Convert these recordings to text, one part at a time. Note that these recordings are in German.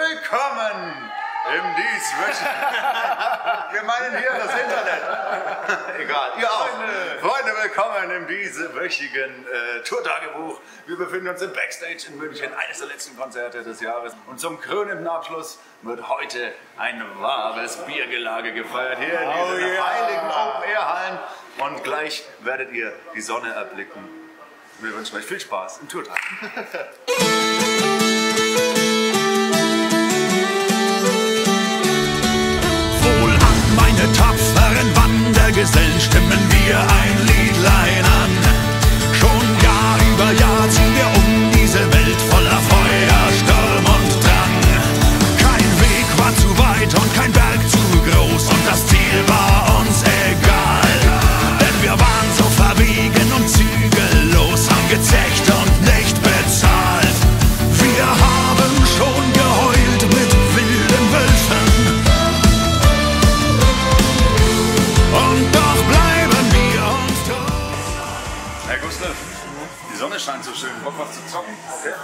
Willkommen im dieswöchigen. Wir meinen hier das Internet. Egal, ihr auch. Freunde, willkommen im dieswöchigen äh, Tourtagebuch. Wir befinden uns im Backstage in München, eines der letzten Konzerte des Jahres. Und zum krönenden Abschluss wird heute ein wahres Biergelage gefeiert hier in Oh diesen ja. heiligen Open-Air-Hallen. Und gleich werdet ihr die Sonne erblicken. Wir wünschen euch viel Spaß im Tourtag. Wandergesellen, stimmen wir ein Die Sonne scheint so schön. Bock was zu zocken? Okay.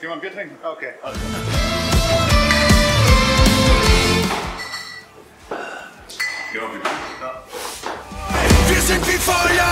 Gehen wir ein Bier trinken? Okay. Also. Ja, wir sind wie Feuer!